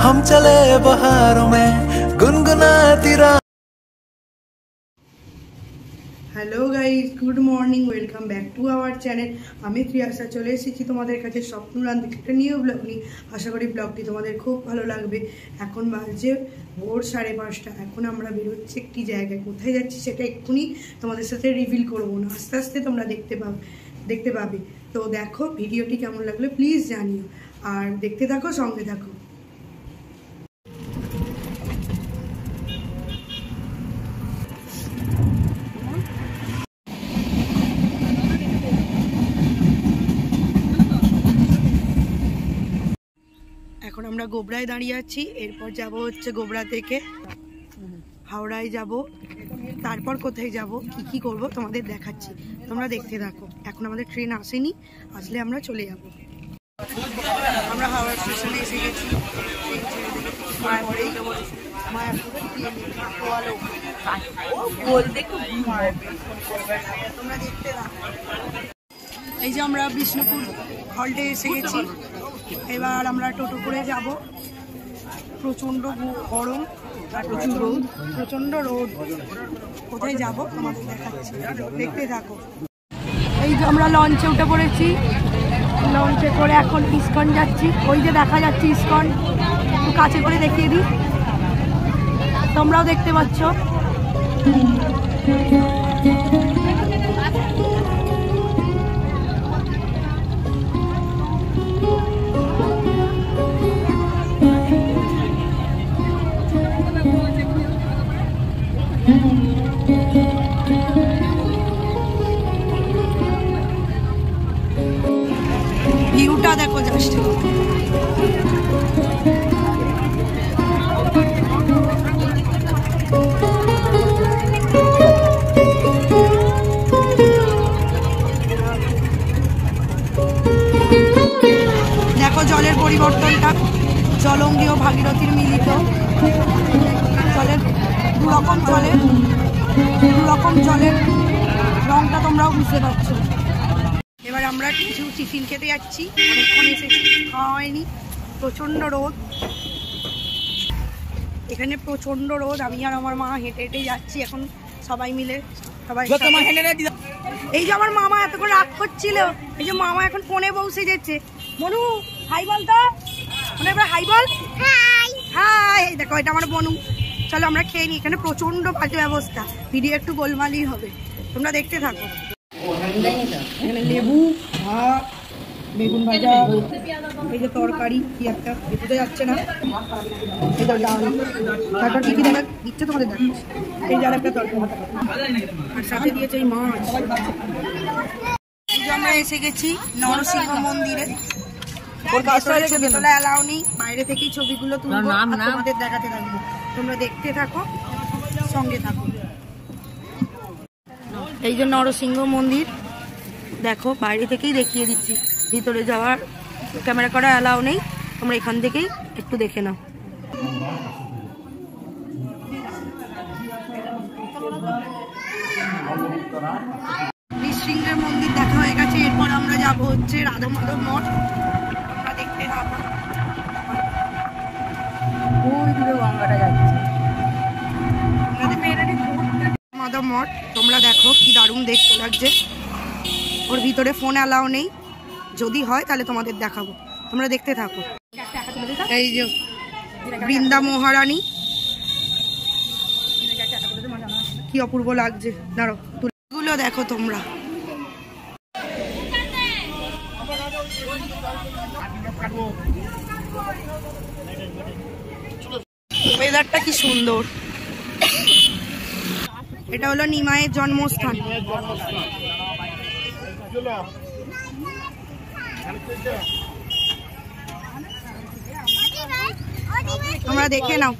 हम चले बहारों में गुनगुनाती राह hello guys good morning welcome back to our channel আমি প্রিয়াসা চলে এসেছি তোমাদের কাছে স্বপ্নরান থেকে একটা নিউ ব্লগ নিয়ে আশা করি ব্লগটি তোমাদের খুব ভালো লাগবে এখন বাজে ভোর সাড়ে পাঁচটা এখন আমরা বেরোচ্ছি একটি জায়গায় কোথায় যাচ্ছি সেটা এক্ষুনি তোমাদের সাথে রিভিল করবো না আস্তে আস্তে তোমরা দেখতে পাবে দেখতে পাবে তো দেখো ভিডিওটি কেমন লাগলো প্লিজ জানিও আর দেখতে থাকো সঙ্গে থাকো আমরা গোবরায় দাঁড়িয়ে আছি। এরপর যাব হচ্ছে গোবরা থেকে। হাওড়ায় যাব। তারপর কোথায় যাব? কি কি করব? তোমাদের দেখাচ্ছি। তোমরা দেখতে থাকো। এখন আমাদের ট্রেন আসেনি। আসলে আমরা চলে যাব। আমরা হাওড়া স্টেশনে এসে গেছি। এই যে আমরা বিষ্ণুপুর হলটে এসে গেছি। এবার আমরা টোটো করে যাব। প্রচণ্ড গরম আর প্রচুর রোদ। প্রচণ্ড রোদ। কোথায় যাব? তোমাদের দেখাচ্ছি। দেখতে থাকো। এই যে আমরা লঞ্চে উঠে পড়েছি। লঞ্চে করে এখন ইস্কন যাচ্ছি। ওই যে দেখা যাচ্ছে ইস্কন। একটু কাছে করে দেখিয়ে দিই। তোমরাও দেখতে পাচ্ছ। ভিউটা দেখো জাস্ট জলের পরিবর্তনটা জলঙ্গি ও ভাগীরথীর মিলিত। রকম জলের দু রকম জলের রংটা তোমরাও বুঝতে পারছ। এবার আমরা কিছু টিফিন খেতে যাচ্ছি। অনেকক্ষণ এসেছি খাওয়া হয়নি। প্রচণ্ড রোদ। এখানে প্রচণ্ড রোদ। আমি আর আমার মা হেঁটে হেঁটে যাচ্ছি এখন সবাই মিলে। সবাই এই যে আমার মামা এতক্ষণ রাগ করছিল। এই যে মামা এখন ফোনে বসে যাচ্ছে। বনু হাই বল তো। মানে এবার হাই বল? হাই। হাই। দেখো এটা আমার বনু। চলো আমরা খেয়ে নিই, এখানে প্রচণ্ড বাজে ব্যবস্থা ভিডিও একটু গোলমালই হবে। তোমরা দেখতে থাকো। এখানে লেবু, ভাত, বেগুন ভাজা, এই যে তরকারি, কি একটা বোঝা যাচ্ছে না। এই তো তারপর কি কি দেখা দিচ্ছে তোমাদের দেখাচ্ছি। এই যে একটা তরকারি। আর সাথে দিয়েছে এই মাছ। আমরা এসে গেছি নরসিংহ মন্দিরে। তোলা অ্যালাউ নেই। বাইরে থেকেই ছবিগুলো তুলবো আর তোমাদের দেখাতে থাকব। তোমরা দেখতে থাকো সঙ্গে থাকো। এই যে নরসিংহ মন্দির। দেখো বাইরে থেকেই দেখিয়ে দিচ্ছি। ভিতরে যাওয়ার ক্যামেরা করা অ্যালাউ নেই। তোমরা এখান থেকেই একটু দেখে নাও। নৃসিংহের মন্দির দেখা হয়ে গেছে। এরপর আমরা যাব হচ্ছে রাধা মাধব মঠ তোমরা দেখতে পাবো দূরে তোমরা দেখো কি দারুণ দেখতে লাগছে। ওর ভিতরে ফোন অ্যালাউ নেই। যদি হয় তাহলে তোমাদের দেখাবো। তোমরা দেখতে থাকো। এই যে বৃন্দা মহারানী। কি অপূর্ব লাগছে। দাঁড়ো তুলগুলো দেখো তোমরা। ওয়েদারটা কি সুন্দর। এটা হলো নিমায়ের জন্মস্থান। তোমরা দেখে নাও।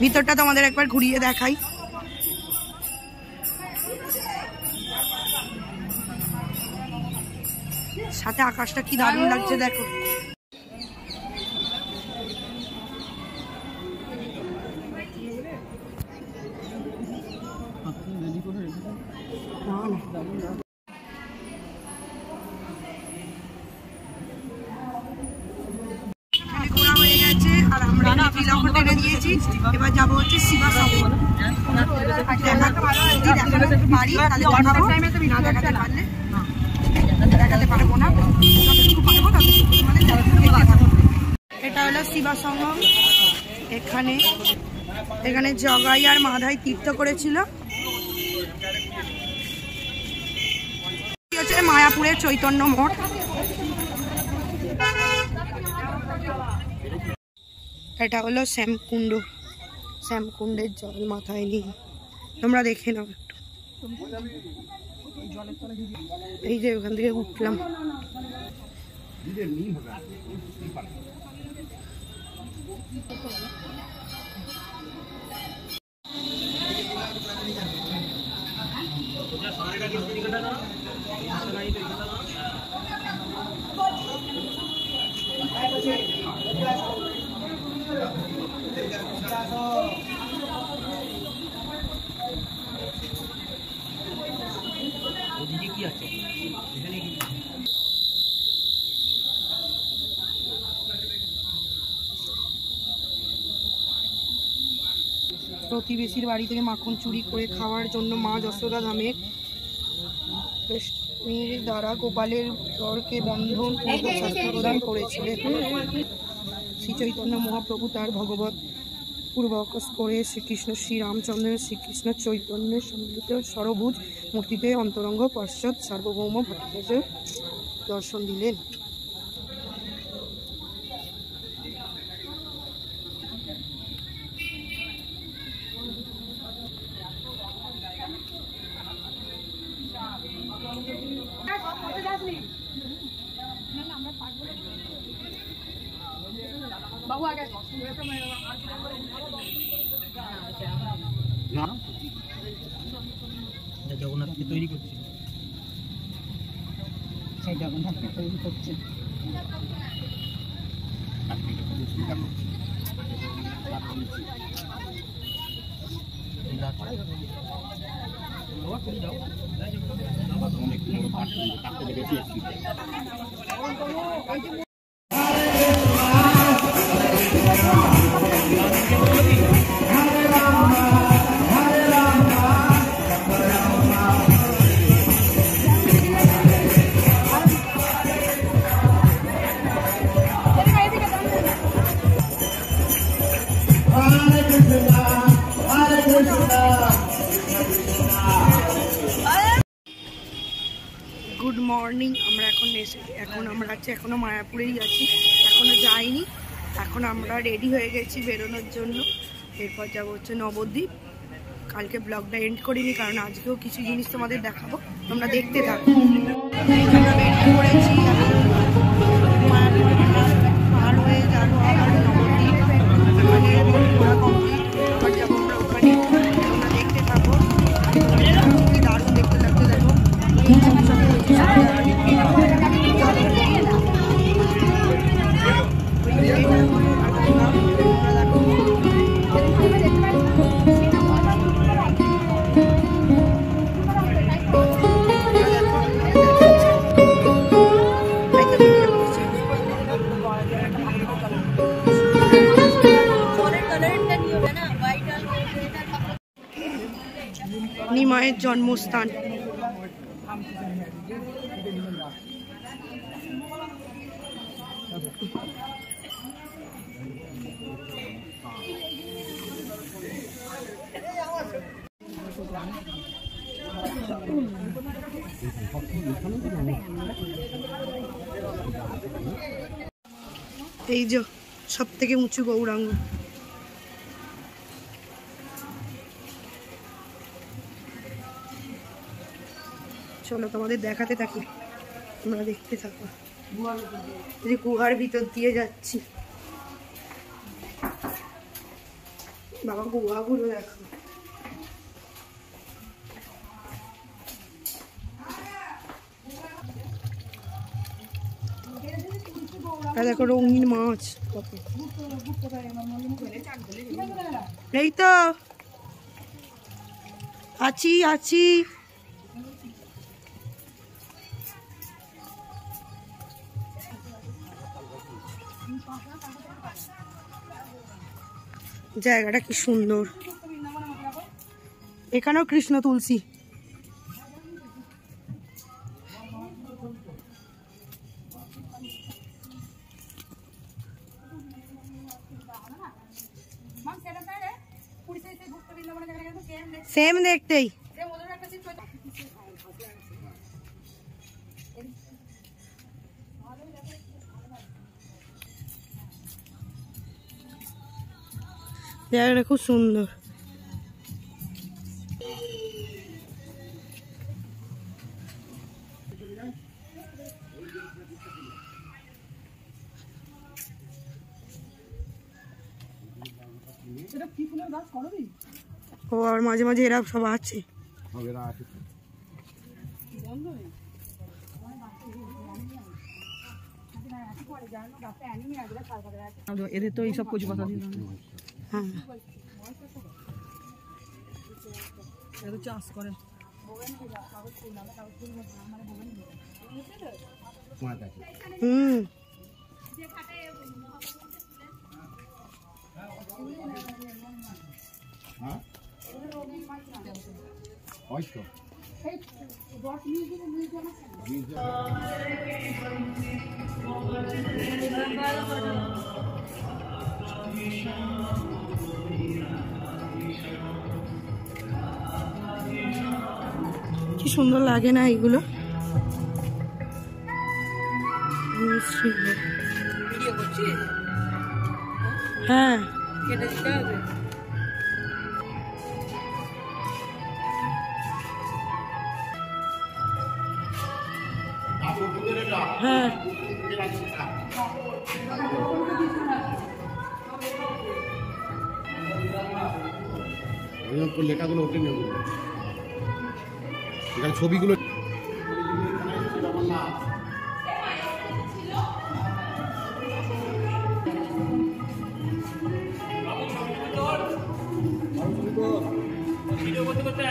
ভিতরটা তোমাদের একবার ঘুরিয়ে দেখাই। সাথে আকাশটা কি দারুণ লাগছে দেখো। দিয়েছি এবার যাব হচ্ছে শিবা সঙ্গম দেখাতে ভালো যদি দেখাতে পারি তাহলে দেখাবো। না দেখাতে পারলে? দেখাতে পারব না। যতটুকু পারব ততটুকু মানে দেখাবো। এটা হলো শিবা সঙ্গম এখানে এখানে জগাই আর মাধাই তীর্থ করেছিল। হচ্ছে মায়াপুরের চৈতন্য মঠ। এটা হলো শ্যামকুণ্ড। শ্যামকুণ্ডের জল মাথায় নিয়ে। তোমরা দেখে নাও একটু। এই যে ওখান থেকে উঠলাম। প্রতিবেশীর বাড়ি থেকে মাখন চুরি করে খাওয়ার জন্য মা যশোদা ধামে দ্বারা গোপালের দরকে বন্ধন প্রদান করেছিলেন। শ্রী চৈতন্য মহাপ্রভু তার ভগবত পূর্বকস করে শ্রীকৃষ্ণ শ্রীরামচন্দ্রের শ্রীকৃষ্ণ চৈতন্যের সম্মিলিত সরভুজ মূর্তিতে অন্তরঙ্গ পশ্চাৎ সার্বভৌম ভট্টাচার্যের দর্শন দিলেন। এটা জগন্নাথকে তৈরি করছে সেই জগন্নাথকে তৈরি করছে গুড আমরা এখনও মায়াপুরেই আছি। এখনও যাইনি। এখন আমরা রেডি হয়ে গেছি বেরোনোর জন্য। এরপর যাব হচ্ছে নবদ্বীপ। কালকে ব্লগটা এন্ড করিনি, কারণ আজকেও কিছু জিনিস তোমাদের দেখাবো। তোমরা দেখতে থাকো। পড়েছি নিমায়ের জন্মস্থান। এই যে সব থেকে উঁচু গৌরাঙ্গ। চলো তোমাদের দেখাতে থাকি। তোমরা দেখতে থাকো। যে গুহার ভিতর দিয়ে যাচ্ছি। বাবা, গুহাগুলো দেখো। দেখো রঙিন মাছ। এই তো। আছি আছি। জায়গাটা কি সুন্দর। এখানেও কৃষ্ণ তুলসী। সেম দেখতেই। জায়গাটা খুব সুন্দর। ও আর মাঝে মাঝে এরা সব আছে। এদের তো এইসব কচু পাতা দিয়ে। হ্যাঁ? চাষ করে হুম কি সুন্দর লাগে না এগুলো? হ্যাঁ। হ্যাঁ। লেখাগুলো ওঠে নেব এখানে ছবিগুলো বলটা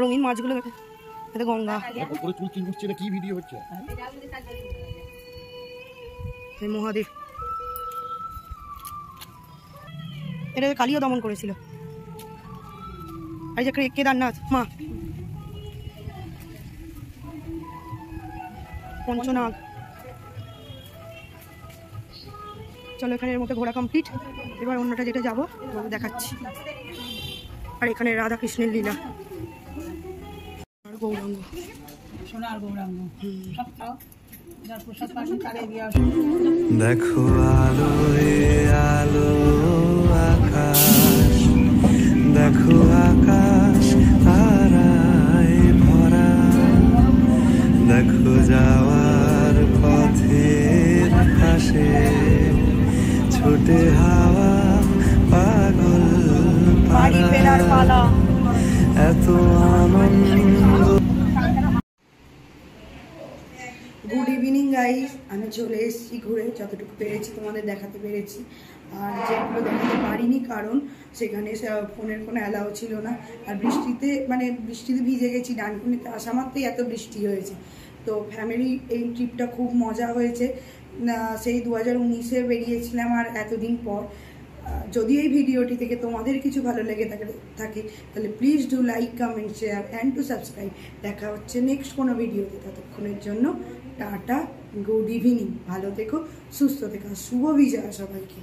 রঙিন মাছগুলো দেখে এটা গঙ্গা। উপরে চুল করছে কি ভিডিও হচ্ছে? এই মহাদেব। এটা কালিও দমন করেছিল। আর যে কেদারনাথ মা। পঞ্চনাগ। চলো এখানে এর মধ্যে ঘোরা কমপ্লিট এবার অন্যটা যেটা যাব দেখাচ্ছি। আর এখানে রাধা কৃষ্ণের লীলা। গৌরাঙ্গ। সোনার গৌরাঙ্গ। সব খাও। দেখো আলো আলো আকাশ। দেখো আকাশ। চলে এসেছি ঘুরে, যতটুকু পেরেছি তোমাদের দেখাতে পেরেছি। আর যেগুলো দেখাতে পারিনি কারণ সেখানে ফোনের কোনো অ্যালাও ছিল না। আর বৃষ্টিতে মানে বৃষ্টিতে ভিজে গেছি, ডানকুনিতে আসা মাত্রই এত বৃষ্টি হয়েছে। তো ফ্যামিলি এই ট্রিপটা খুব মজা হয়েছে। সেই দু হাজার উনিশে বেরিয়েছিলাম আর এতদিন পর। যদি এই ভিডিওটি থেকে তোমাদের কিছু ভালো লেগে থাকে থাকে, তাহলে please do like comment share and to subscribe দেখা হচ্ছে নেক্সট কোনো ভিডিওতে। ততক্ষণের জন্য টাটা। গুড ইভিনিং ভালো থেকো সুস্থ থেকো শুভ বিজয় সবাইকে।